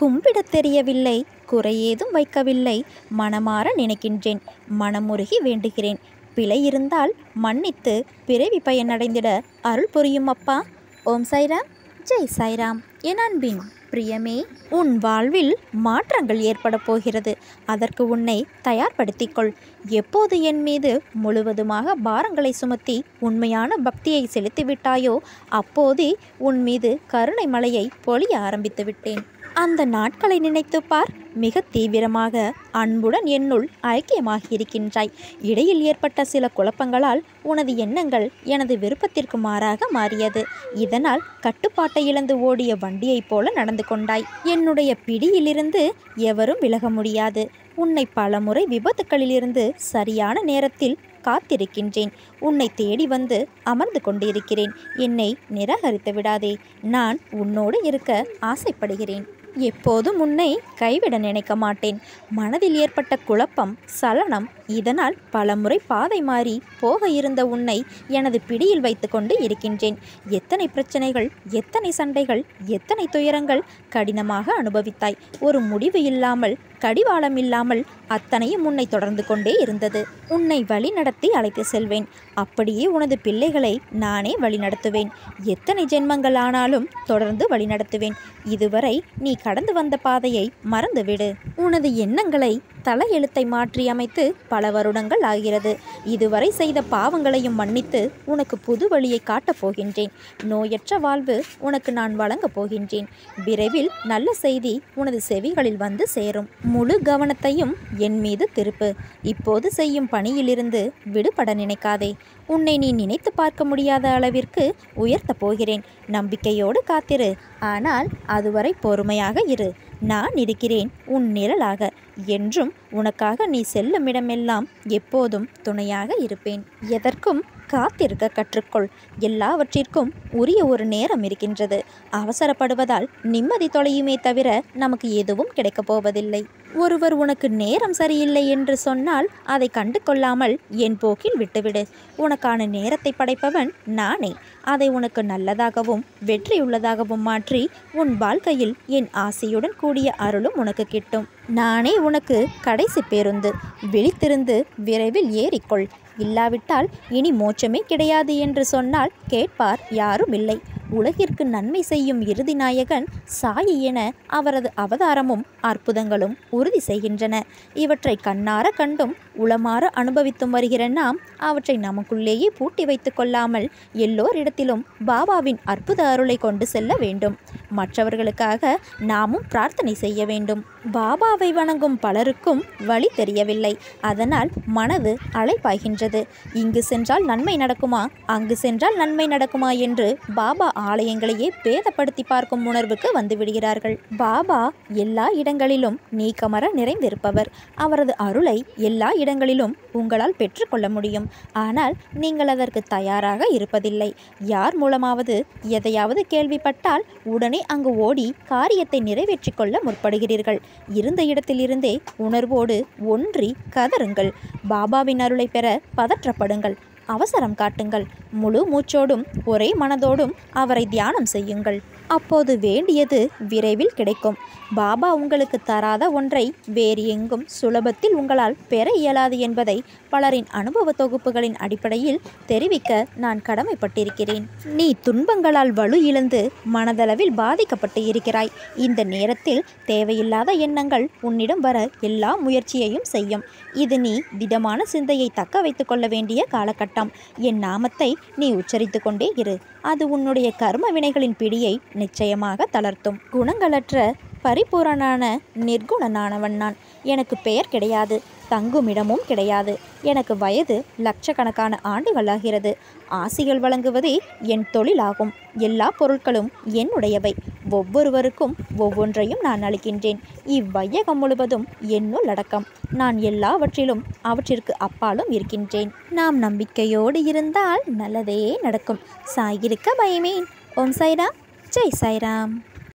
கும்பிடத் தெரியவில்லை குறையேதும் வைக்கவில்லை. மனமாற நினைக்கின்றேன் மனமுருகி வேண்டுகிறேன். பிழை இருந்தால் மன்னித்து பிறவி பயனடைந்திட அருள் புரியும் அப்பா. ஓம் சாய்ராம் ஜெய் சாய்ராம். என் அன்பின் பிரியமே உன் வாழ்வில் மாற்றங்கள் ஏற்பட போகிறது. அதற்கு உன்னை தயார்படுத்திக் கொள் எப்போது என் மீது முழுவதுமாக பாரங்களை சுமத்தி உண்மையான பக்தியை செலுத்திவிட்டாயோ அப்போதே உன் மீது கருணை மலையை பொழிய ஆரம்பித்து விட்டேன் அந்த நாட்களை நினைத்து பார். மிக தீவிரமாக அன்புடன் என்னுள் ஐக்கியமாகி இருக்கின்றாய் இடையில் ஏற்பட்ட சில குழப்பங்களால் உனது எண்ணங்கள் எனது விருப்பத்திற்கு மாறாக மாறியது. இதனால் கட்டுப்பாட்டை இழந்து ஓடிய வண்டியைப் போல நடந்து கொண்டாய். என்னுடைய பிடியிலிருந்து எவரும் விலக முடியாது. உன்னை பலமுறை விபத்துக்களிலிருந்து சரியான நேரத்தில் காத்திருக்கின்றேன். உன்னை தேடி வந்து அமர்ந்து கொண்டிருக்கிறேன். என்னை நிராகரித்து விடாதே. நான் உன்னோடு இருக்க ஆசைப்படுகிறேன். எப்போதும் உன்னை கைவிட நினைக்க மாட்டேன். மனதில் ஏற்பட்ட குழப்பம் சலனம் இதனால் பலமுறை பாதை மாறி போக இருந்த உன்னை எனது பிடியில் வைத்துக்கொண்டு இருக்கின்றேன். எத்தனை பிரச்சனைகள் எத்தனை சண்டைகள் எத்தனை துயரங்கள் கடினமாக அனுபவித்தாய். ஒரு முடிவு இல்லாமல் கடிவாளம் இல்லாமல் அத்தனையும் உன்னை தொடர்ந்து கொண்டே இருந்தது. உன்னை வழி நடத்தி அழைத்து செல்வேன். அப்படியே உனது பிள்ளைகளை நானே வழிநடத்துவேன் எத்தனை ஜென்மங்கள் ஆனாலும் தொடர்ந்து வழிநடத்துவேன் இதுவரை நீ கடந்து வந்த பாதையை மறந்துவிடு. உனது எண்ணங்களை தலையெழுத்தை மாற்றி அமைத்து பல வருடங்கள் ஆகிறது. இதுவரை செய்த பாவங்களையும் மன்னித்து உனக்கு புது வழியை காட்டப் போகின்றேன். நோயற்ற வாழ்வு உனக்கு நான் வழங்கப் போகின்றேன். விரைவில் நல்ல செய்தி உனது செவிகளில் வந்து சேரும். முழு கவனத்தையும் என் மீது திருப்பு. இப்போது செய்யும் பணியிலிருந்து விடுபட நினைக்காதே. உன்னை நீ நினைத்து பார்க்க முடியாத அளவிற்கு உயர்த்தப் போகிறேன். நம்பிக்கையோடு காத்திரு. ஆனால் அதுவரை பொறுமையாக இரு. நான் இருக்கிறேன் உன் நிழலாக. என்றும் உனக்காக நீ செல்லும் இடமெல்லாம் எப்போதும் துணையாக இருப்பேன். எதற்கும் காத்திருக்க கற்றுக்கொள். எல்லாவற்றிற்கும் உரிய ஒரு நேரம் இருக்கின்றது. அவசரப்படுவதால் நிம்மதி தொலையுமே தவிர நமக்கு எதுவும் கிடைக்கப் போவதில்லை. ஒருவர் உனக்கு நேரம் சரியில்லை என்று சொன்னால் அதை கண்டு கொள்ளாமல் என் போக்கில் விட்டுவிடு. உனக்கான நேரத்தை படைப்பவன் நானே. அதை உனக்கு நல்லதாகவும் வெற்றியுள்ளதாகவும் மாற்றி உன் வாழ்க்கையில் என் ஆசையுடன் கூடிய அருளும் உனக்கு கிட்டும். நானே உனக்கு கடைசி பேருந்து. விழித்திருந்து விரைவில் ஏறிக்கொள். இல்லாவிட்டால் இனி மோட்சமே கிடையாது என்று சொன்னால் கேட்பார் யாரும் இல்லை உலகிற்கு நன்மை செய்யும் இறுதி நாயகன் சாயி என அவரது அவதாரமும் அற்புதங்களும் உறுதி செய்கின்றன. இவற்றை கண்ணார கண்டும் உளமாற அனுபவித்தும் வருகிற நாம் அவற்றை நமக்குள்ளேயே பூட்டி வைத்து கொள்ளாமல் எல்லோரிடத்திலும் பாபாவின் அற்புத அருளை கொண்டு செல்ல வேண்டும். மற்றவர்களுக்காக நாமும் பிரார்த்தனை செய்ய வேண்டும். பாபாவை வணங்கும் பலருக்கும் வழி தெரியவில்லை. அதனால் மனது அலைப்பாய்கின்றது இங்கு சென்றால் நன்மை நடக்குமா? அங்கு சென்றால் நன்மை நடக்குமா? என்று பாபா ஆலயங்களையே பேதப்படுத்தி பார்க்கும் உணர்வுக்கு வந்துவிடுகிறார்கள் பாபா எல்லா இடங்களிலும் நீக்கமர நிறைந்திருப்பவர். அவரது அருளை எல்லா இடங்களிலும் உங்களால் பெற்றுக்கொள்ள முடியும். ஆனால் நீங்கள் அதற்கு தயாராக இருப்பதில்லை. யார் மூலமாவது எதையாவது கேள்விப்பட்டால் உடனே அங்கு ஓடி காரியத்தை நிறைவேற்றிக் கொள்ள முற்படுகிறீர்கள். இருந்த இடத்திலிருந்தே உணர்வோடு ஒன்றி கதறுங்கள். பாபாவின் அருளை பெற பதற்றப்படுங்கள். அவசரம் காட்டுங்கள். முழு மூச்சோடும் ஒரே மனதோடும் அவரை தியானம் செய்யுங்கள். அப்போது வேண்டியது விரைவில் கிடைக்கும். பாபா உங்களுக்கு தராத ஒன்றை வேறு எங்கும் சுலபத்தில் உங்களால் பெற இயலாது என்பதை பலரின் அனுபவ தொகுப்புகளின் அடிப்படையில் தெரிவிக்க நான் கடமைப்பட்டிருக்கிறேன். நீ துன்பங்களால் வலு இழந்து மனதளவில் பாதிக்கப்பட்டு இருக்கிறாய். இந்த நேரத்தில் தேவையில்லாத எண்ணங்கள் உன்னிடம் வர எல்லா முயற்சியையும் செய்யும். இது நீ திடமான சிந்தையை தக்க வைத்துக் கொள்ள வேண்டிய காலகட்டம். என் நாமத்தை நீ உச்சரித்து கொண்டே இரு. அது உன்னுடைய கர்ம வினைகளின் பிடியை நிச்சயமாக தளர்த்தும். குணங்களற்ற பரிபூரணான நிர்குணனானவன் நான். எனக்கு பெயர் கிடையாது தங்குமிடமும் கிடையாது. எனக்கு வயது லட்சக்கணக்கான ஆண்டுகளாகிறது. ஆசிகள் வழங்குவதே என் தொழிலாகும். எல்லா பொருட்களும் என்னுடையவை. ஒவ்வொருவருக்கும் ஒவ்வொன்றையும் நான் அளிக்கின்றேன். இவ்வையகம் முழுவதும் என்னுள் அடக்கம். நான் எல்லாவற்றிலும் அவற்றிற்கு அப்பாலும் இருக்கின்றேன். நாம் நம்பிக்கையோடு இருந்தால் நல்லதே நடக்கும். சாயிருக்க பயமேன். ஓம் சாய்ராம். ஜெய் சாய்ராம்.